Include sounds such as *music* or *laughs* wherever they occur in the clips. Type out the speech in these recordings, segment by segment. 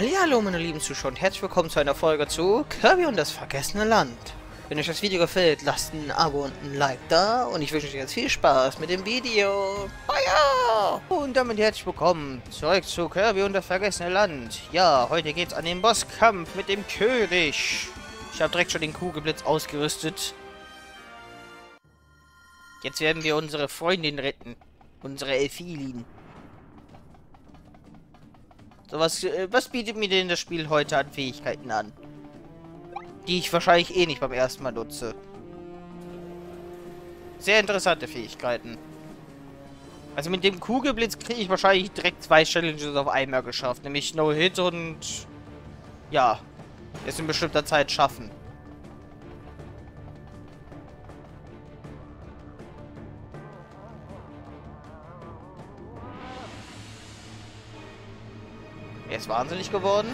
Hallo meine lieben Zuschauer und herzlich willkommen zu einer Folge zu Kirby und das vergessene Land. Wenn euch das Video gefällt, lasst ein Abo und ein Like da und ich wünsche euch jetzt viel Spaß mit dem Video. Feuer! Und damit herzlich willkommen zurück zu Kirby und das vergessene Land. Ja, heute geht's an den Bosskampf mit dem König. Ich habe direkt schon den Kugelblitz ausgerüstet. Jetzt werden wir unsere Freundin retten. Unsere Elfilin. So, was, äh, was bietet mir denn das Spiel heute an Fähigkeiten an? Die ich wahrscheinlich eh nicht beim ersten Mal nutze. Sehr interessante Fähigkeiten. Also mit dem Kugelblitz kriege ich wahrscheinlich direkt zwei Challenges auf einmal geschafft. Nämlich No Hit und... Ja. Es in bestimmter Zeit schaffen. Er ist wahnsinnig geworden.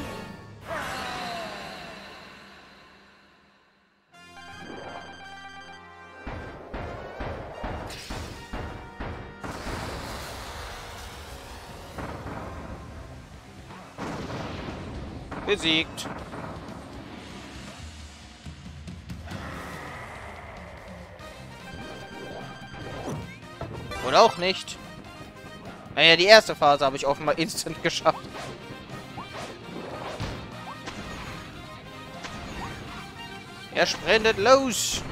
Besiegt. Oder auch nicht. Naja, die erste Phase habe ich offenbar instant *laughs* geschafft. Er sprintet los.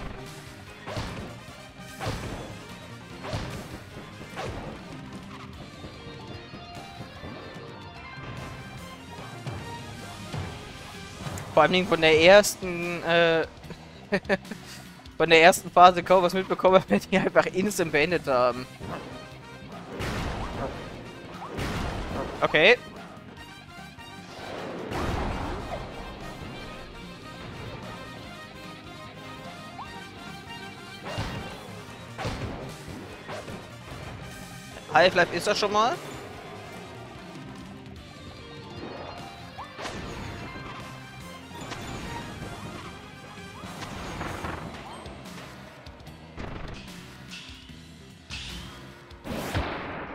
Vor allem von der ersten, äh, *laughs* von der ersten Phase kaum was mitbekommen, wenn die einfach instant beendet haben. Okay. Half-Life ist er schon mal.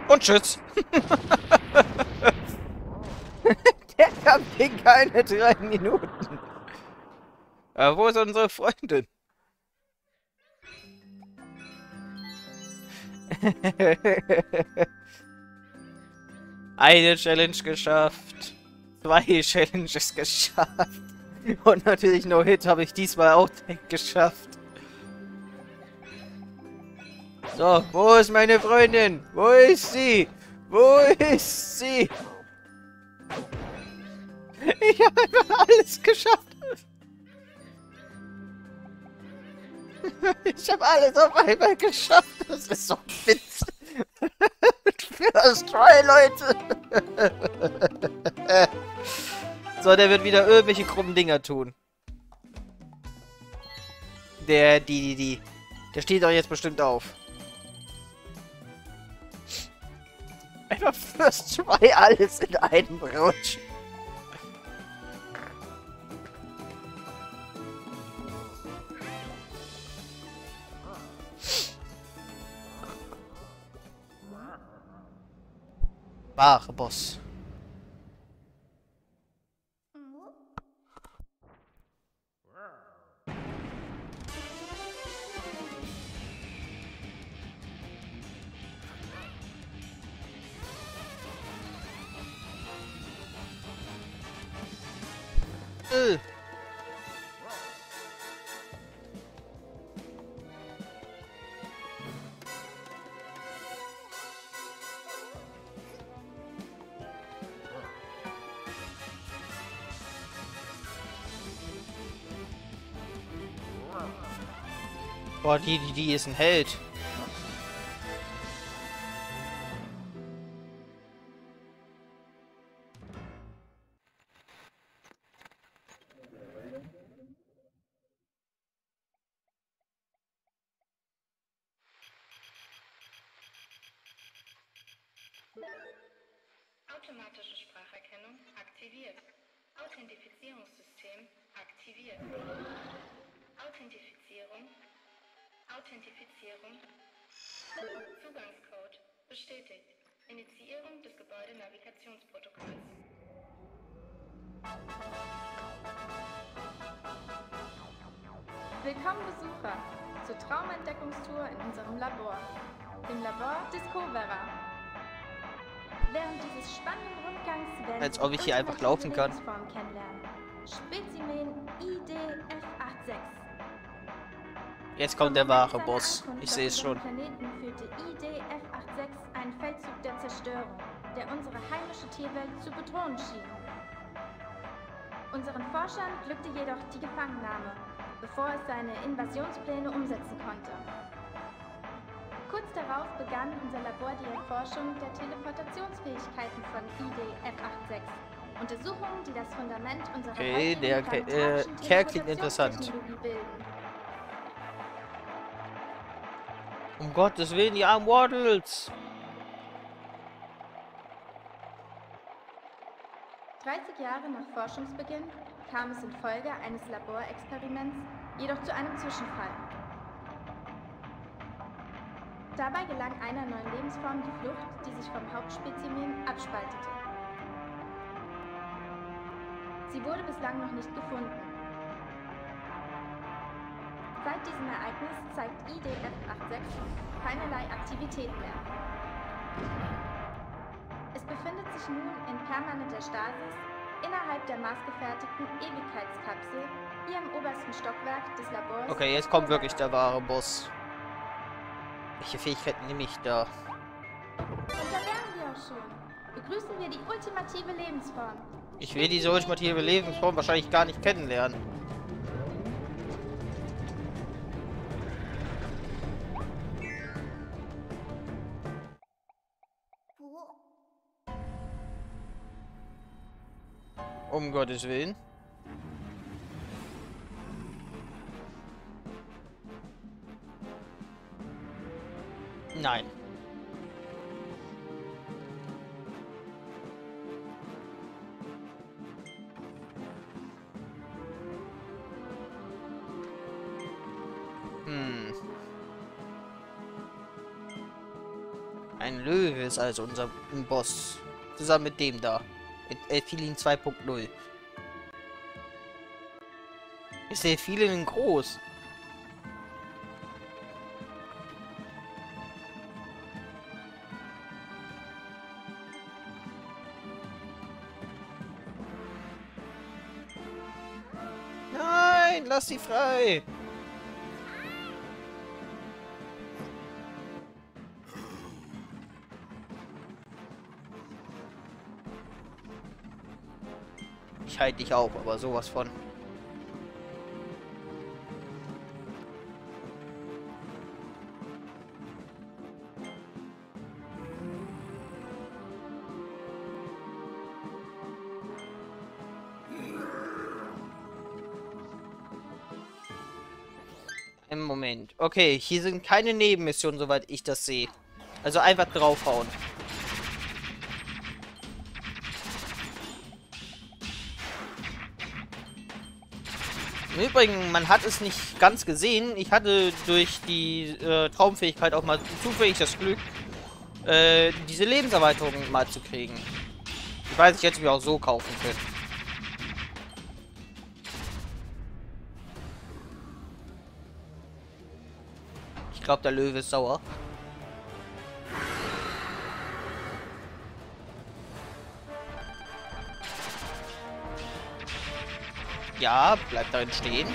Und tschüss. *laughs* Der kam in keine drei Minuten. Äh, wo ist unsere Freundin? *laughs* Eine Challenge geschafft. Zwei *laughs* Challenges geschafft. Und natürlich No Hit habe ich diesmal auch geschafft. So, wo ist meine Freundin? Wo ist sie? Wo ist sie? *laughs* Ich habe einfach alles geschafft. Ich habe alles auf einmal geschafft. Das ist so Try, Leute. *laughs* so, der wird wieder irgendwelche krummen Dinger tun. Der, die, die, die. Der steht doch jetzt bestimmt auf. Einfach *laughs* First Try alles in einem Rutsch. Wahre Boss. Äh. Boah, die, die, die ist ein Held. Einfach laufen kann. Lebensform kennenlernen. Spezimen IDF86. Jetzt kommt der wahre Boss. Ich sehe es schon. Planeten führte IDF86 einen Feldzug der Zerstörung, der unsere heimische Tierwelt zu bedrohen schien. Unseren Forschern glückte jedoch die Gefangennahme, bevor es seine Invasionspläne umsetzen konnte. Kurz darauf begann unser Labor die Erforschung der Teleportationsfähigkeiten von IDF86. Untersuchungen, die das Fundament unserer Okay, der äh, Kerl klingt interessant. Um Gottes Willen, die armen Waddles. 30 Jahre nach Forschungsbeginn kam es infolge eines Laborexperiments jedoch zu einem Zwischenfall. Dabei gelang einer neuen Lebensform die Flucht, die sich vom Hauptspezimen abspaltete. Sie wurde bislang noch nicht gefunden. Seit diesem Ereignis zeigt IDF86 keinerlei Aktivität mehr. Es befindet sich nun in permanenter Stasis innerhalb der maßgefertigten Ewigkeitskapsel hier im obersten Stockwerk des Labors. Okay, jetzt kommt wirklich der wahre Boss. Welche Fähigkeiten nehme ich da? Und da wären wir auch schon. Begrüßen wir die ultimative Lebensform. Ich will diese ultimative Lebensform wahrscheinlich gar nicht kennenlernen. Um Gottes Willen. Nein. Hm. Ein Löwe ist also unser Boss. Zusammen mit dem da. Mit Elfilin 2.0. Ist Elfilin groß? Nein, lass sie frei. Ich halte dich auf, aber sowas von. Im Moment. Okay, hier sind keine Nebenmissionen, soweit ich das sehe. Also einfach draufhauen. Im Übrigen, man hat es nicht ganz gesehen. Ich hatte durch die äh, Traumfähigkeit auch mal zufällig das Glück, äh, diese Lebenserweiterung mal zu kriegen. Ich weiß, ich hätte mir auch so kaufen können. Ich glaube, der Löwe ist sauer. Ja, bleibt darin stehen.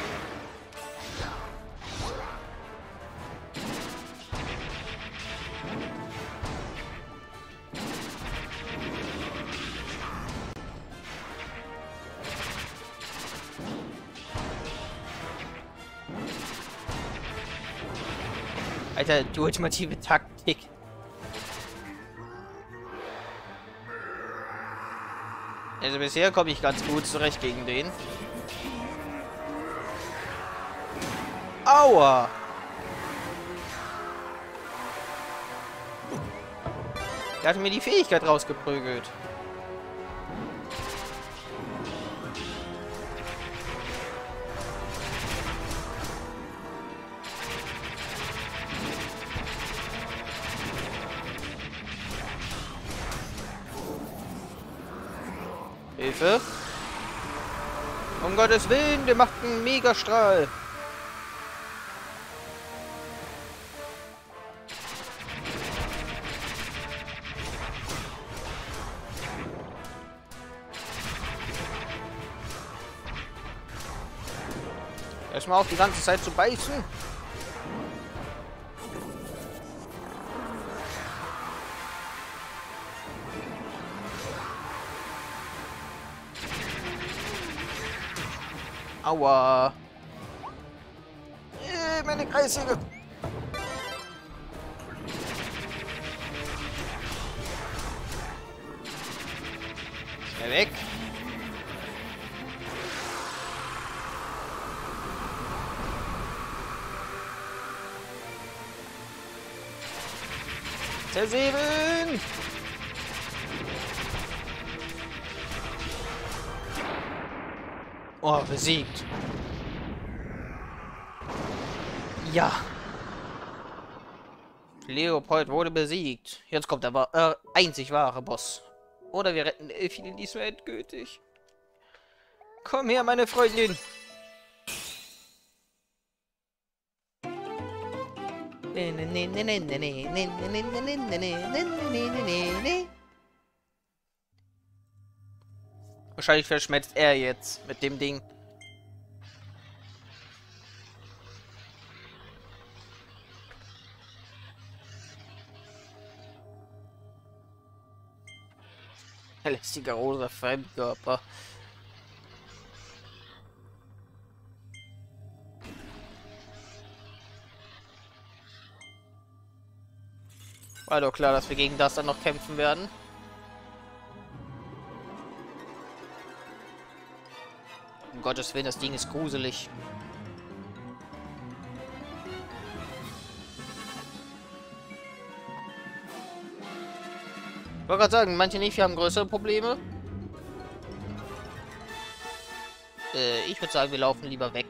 Alter, die ultimative Taktik. Also bisher komme ich ganz gut zurecht gegen den. Aua! Der hat mir die Fähigkeit rausgeprügelt. Hilfe. Um Gottes Willen, der macht einen Megastrahl. Erstmal auf die ganze Zeit zu beißen. Aua. Äh, meine Kreissäge. Schnell weg. Zersäbeln! Oh, besiegt. Ja. Leopold wurde besiegt. Jetzt kommt der äh, einzig wahre Boss. Oder wir retten Elfine diesmal endgültig. Komm her, meine Freundin. Wahrscheinlich verschmetzt er jetzt mit dem Ding. Lästiger rosa Fremdkörper. War doch klar, dass wir gegen das dann noch kämpfen werden. Um Gottes Willen, das Ding ist gruselig. Ich wollte gerade sagen, manche nicht, wir haben größere Probleme. Äh, ich würde sagen, wir laufen lieber weg.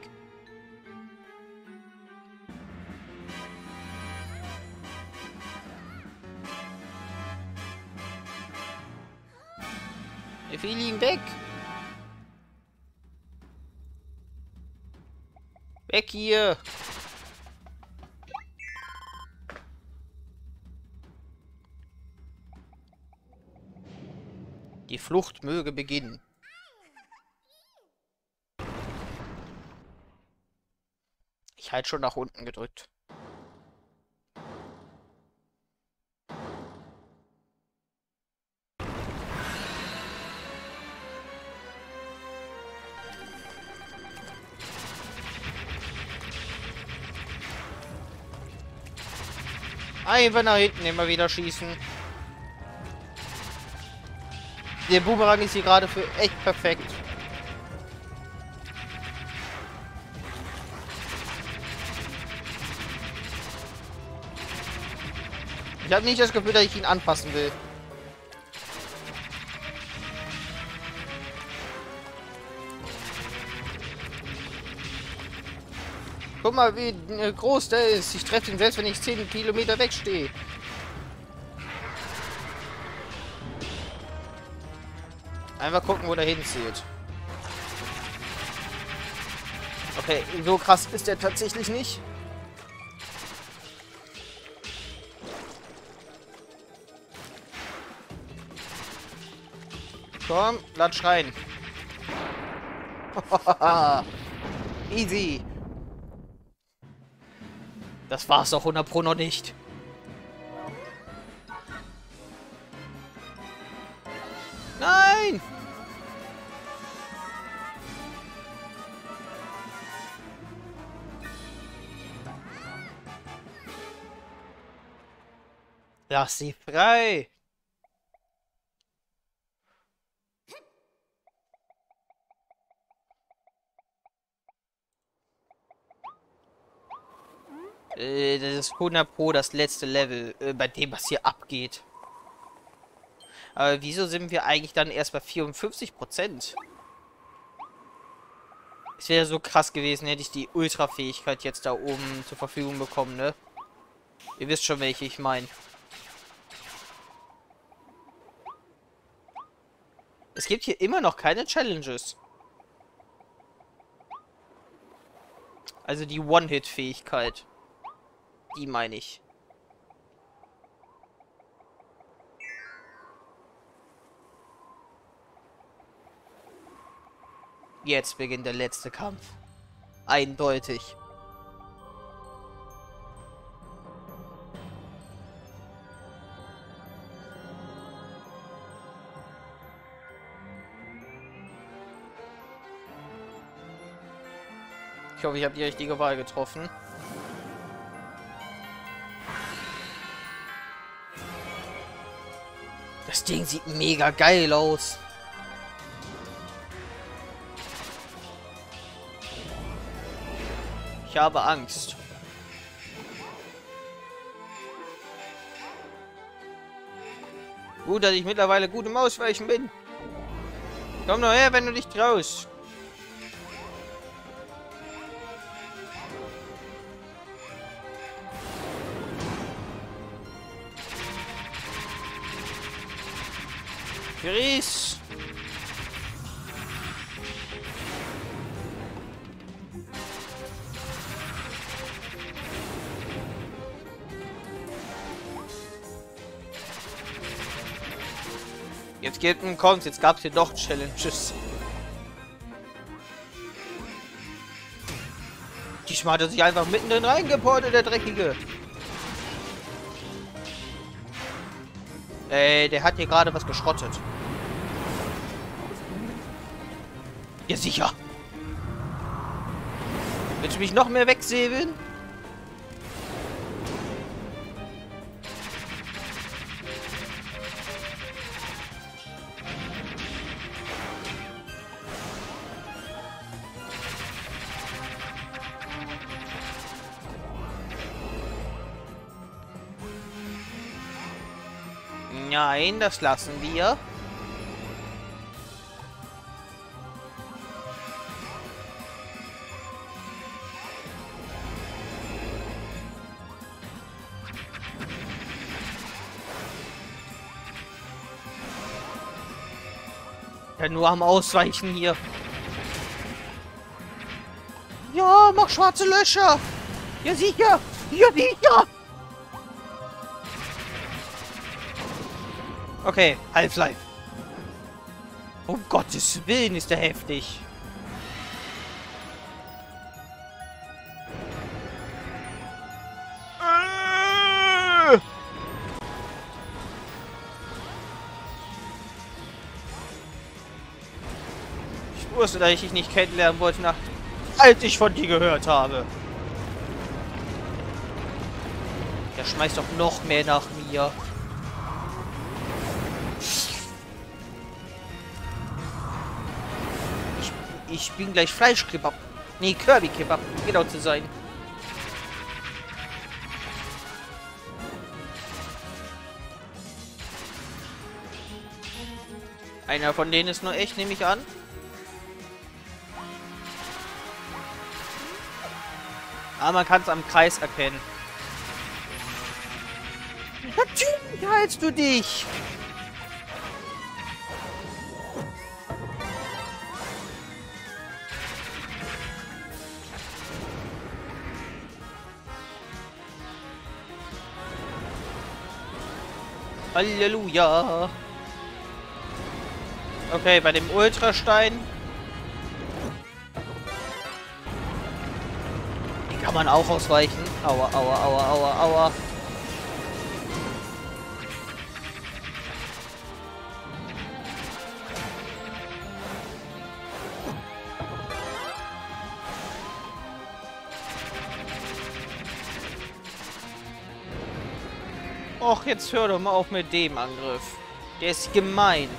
Hier. Die Flucht möge beginnen. Ich halt schon nach unten gedrückt. Einfach nach hinten immer wieder schießen. Der Boomerang ist hier gerade für echt perfekt. Ich habe nicht das Gefühl, dass ich ihn anpassen will. Guck mal, wie äh, groß der ist. Ich treffe ihn selbst, wenn ich 10 Kilometer wegstehe. Einfach gucken, wo der hinzieht. Okay, so krass ist der tatsächlich nicht. Komm, lass schreien. *laughs* Easy. Das war's doch 100 Pro noch nicht. Nein! Lass sie frei! Äh, das ist 100 Pro das letzte Level, äh, bei dem was hier abgeht. Aber wieso sind wir eigentlich dann erst bei 54 Prozent? Es wäre so krass gewesen, hätte ich die Ultra-Fähigkeit jetzt da oben zur Verfügung bekommen, ne? Ihr wisst schon, welche ich meine. Es gibt hier immer noch keine Challenges. Also die One-Hit-Fähigkeit. Die meine ich. Jetzt beginnt der letzte Kampf. Eindeutig. Ich hoffe, ich habe die richtige Wahl getroffen. Das Ding sieht mega geil aus. Ich habe Angst. Gut, dass ich mittlerweile gut im Ausweichen bin. Komm nur her, wenn du dich traust. Gris! Jetzt geht kommt, jetzt gab es hier doch Challenges. Diesmal hat er sich einfach mittendrin reingeportet, der Dreckige. Ey, der hat hier gerade was geschrottet. Ja, sicher. Willst du mich noch mehr wegsäbeln? Nein, das lassen wir. Nur am Ausweichen hier. Ja, mach schwarze Löcher. Ja, sicher. Ja, sicher. Okay, Half-Life. Um Gottes Willen ist der heftig. Wusste, dass ich dich nicht kennenlernen wollte, nach, als ich von dir gehört habe. Der schmeißt doch noch mehr nach mir. Ich bin gleich Fleischkebab. Nee, Kirby-Kebab, genau zu sein. Einer von denen ist nur echt, nehme ich an. Aber man kann es am Kreis erkennen. Natürlich heilst du dich! Halleluja. Okay, bei dem Ultrastein. Kann man auch ausweichen. Aua, aua, aua, aua, aua. Och, jetzt hör doch mal auf mit dem Angriff. Der ist gemein.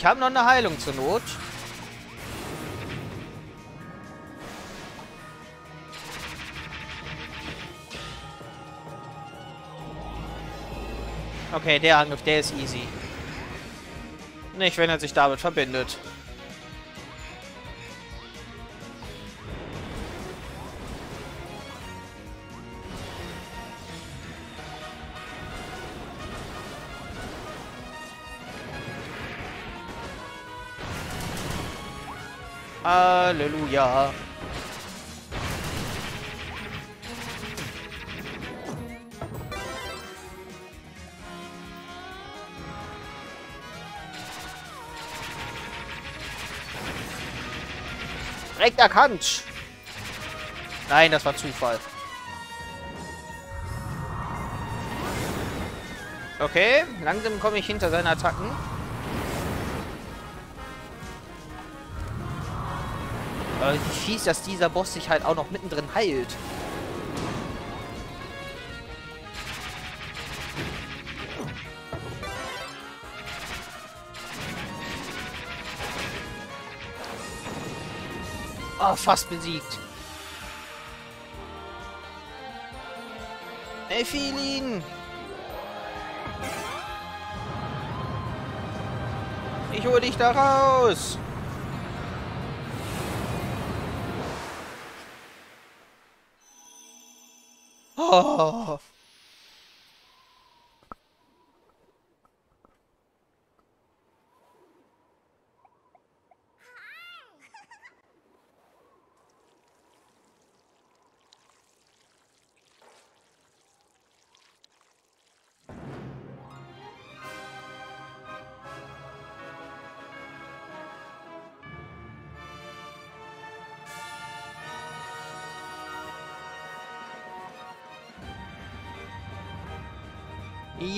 Ich habe noch eine Heilung zur Not. Okay, der Angriff, der ist easy. Nicht, wenn er sich damit verbindet. Halleluja. Direkt erkannt. Nein, das war Zufall. Okay, langsam komme ich hinter seine Attacken. Aber wie fies, dass dieser Boss sich halt auch noch mittendrin heilt. Oh, fast besiegt. Elfilin! Ich hole dich da raus! Oh.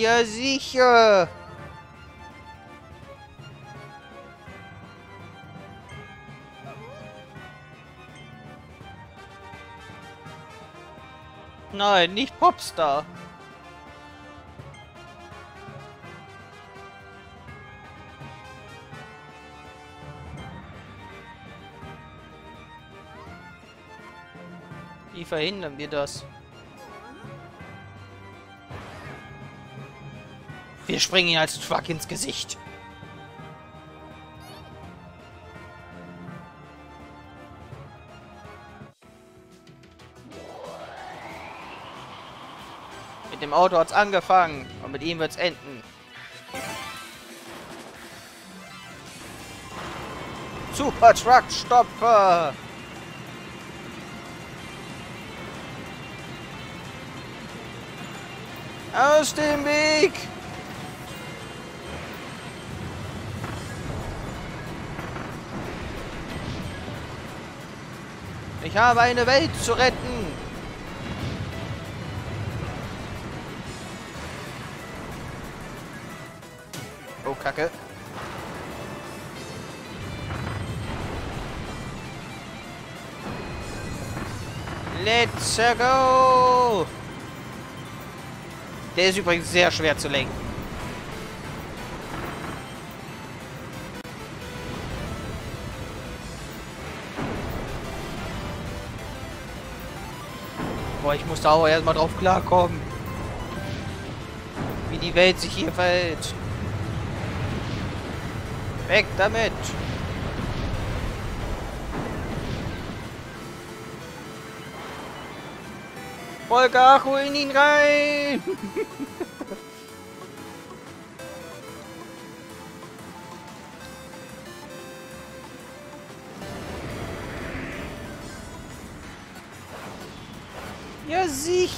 Ja, sicher. Nein, nicht Popstar. Wie verhindern wir das? Wir springen ihn als Truck ins Gesicht. Mit dem Auto hat's angefangen und mit ihm wird's enden. Super Truck Stopper! Aus dem Weg! Ich habe eine Welt zu retten. Oh, Kacke. Let's go! Der ist übrigens sehr schwer zu lenken. Boah, ich muss da auch erstmal drauf klarkommen. Wie die Welt sich hier verhält. Weg damit! Volker, hol ihn rein! *laughs*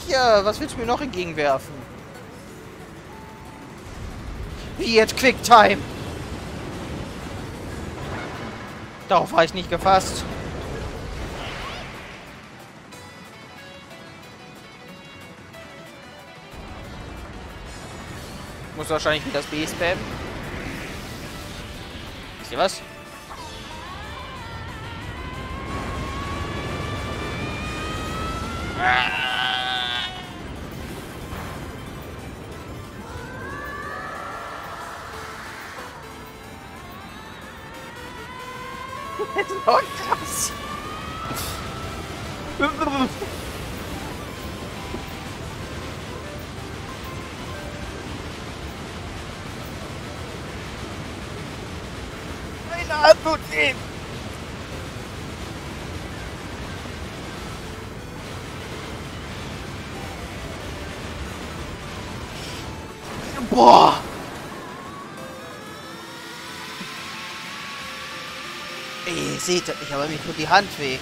sicher. Was willst du mir noch entgegenwerfen? Wie jetzt Quicktime? Darauf war ich nicht gefasst. Muss wahrscheinlich wieder das B spammen. Wisst ihr was? Boah. Ey, ihr seht das nicht, aber mir tut die Hand weh.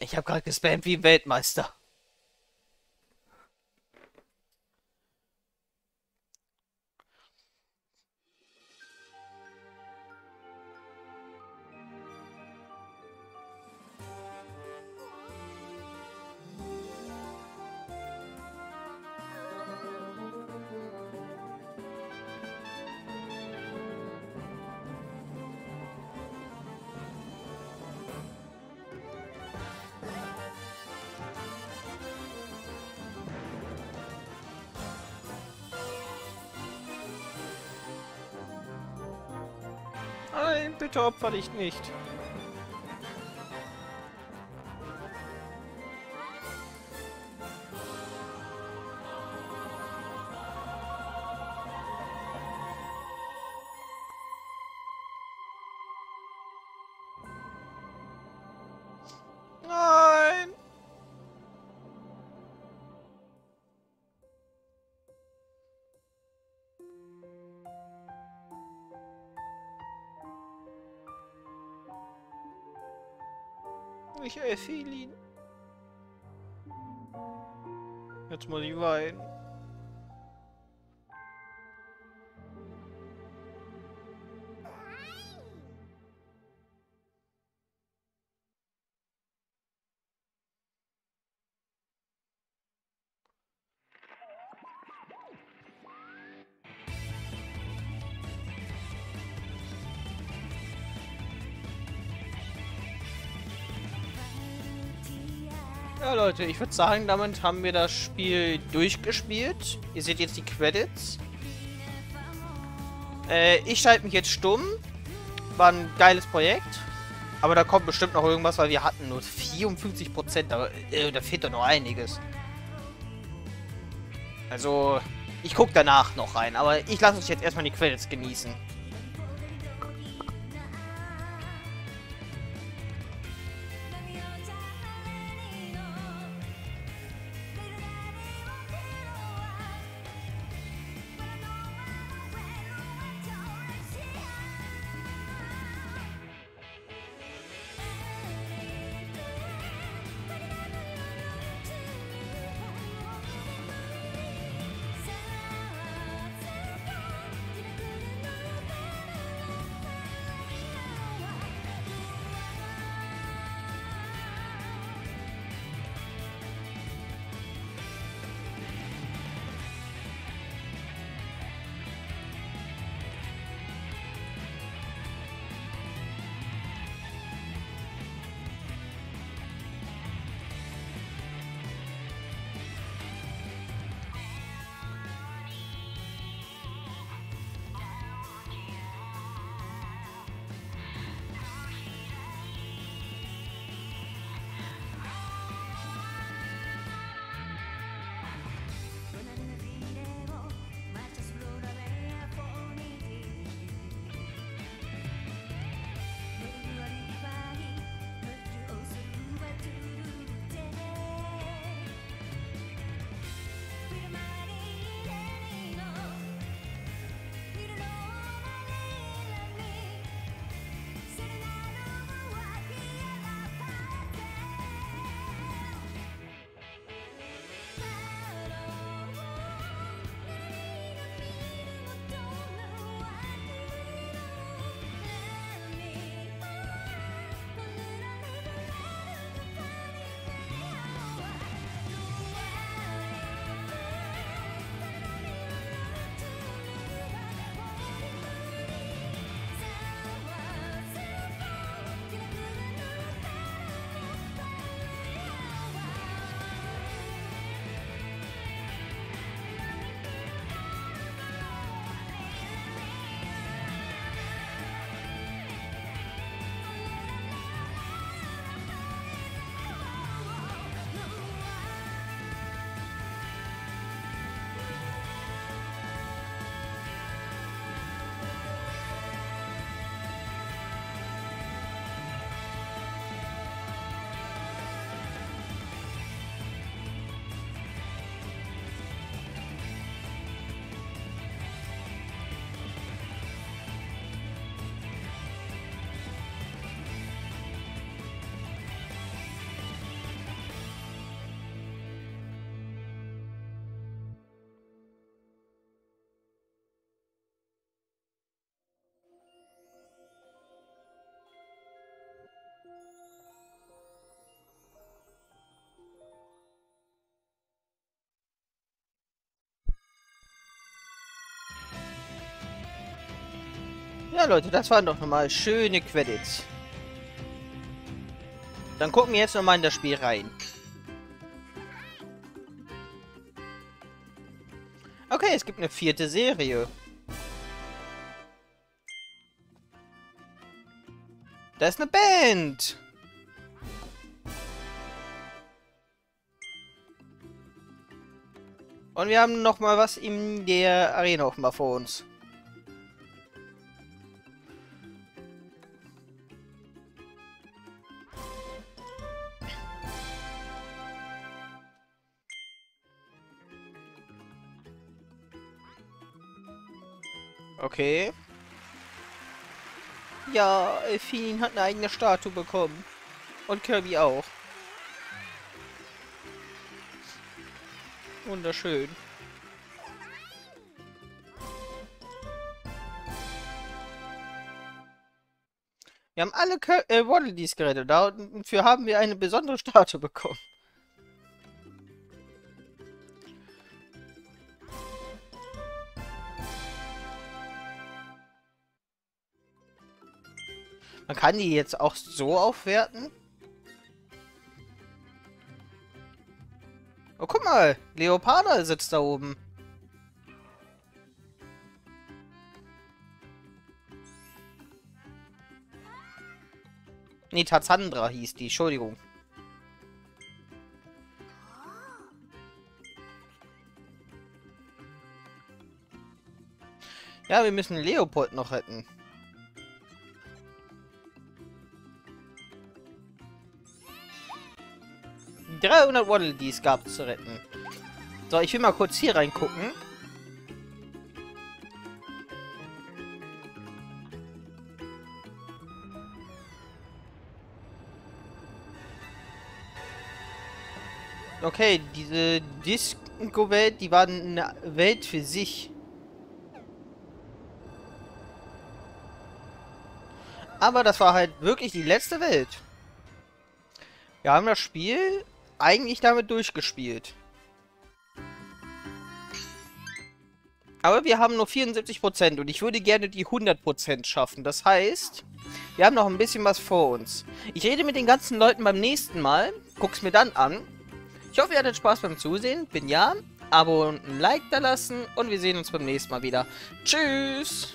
Ich habe gerade gespammt wie ein Weltmeister. Bitte opfer dich nicht. Ich Effelin. Jetzt muss ich weinen. Leute, ich würde sagen, damit haben wir das Spiel durchgespielt. Ihr seht jetzt die Credits. Äh, ich schalte mich jetzt stumm. War ein geiles Projekt. Aber da kommt bestimmt noch irgendwas, weil wir hatten nur 54%. Da, äh, da fehlt doch noch einiges. Also, ich gucke danach noch rein. Aber ich lasse uns jetzt erstmal die Credits genießen. Ja, Leute, das waren doch nochmal schöne Credits. Dann gucken wir jetzt nochmal in das Spiel rein. Okay, es gibt eine vierte Serie. Da ist eine Band. Und wir haben noch mal was in der Arena offenbar vor uns. Okay. Ja, Elfin hat eine eigene Statue bekommen. Und Kirby auch. Wunderschön. Wir haben alle Kir äh, gerettet. Dafür haben wir eine besondere Statue bekommen. Man kann die jetzt auch so aufwerten? Oh, guck mal. Leoparda sitzt da oben. Nee, Tarzandra hieß die. Entschuldigung. Ja, wir müssen Leopold noch retten. 300 Waddle gab es zu retten. So, ich will mal kurz hier reingucken. Okay, diese Disco-Welt, die war eine Welt für sich. Aber das war halt wirklich die letzte Welt. Wir haben das Spiel eigentlich damit durchgespielt. Aber wir haben nur 74% und ich würde gerne die 100% schaffen. Das heißt, wir haben noch ein bisschen was vor uns. Ich rede mit den ganzen Leuten beim nächsten Mal, guck's mir dann an. Ich hoffe, ihr hattet Spaß beim Zusehen. Bin ja. Abo und ein Like da lassen und wir sehen uns beim nächsten Mal wieder. Tschüss!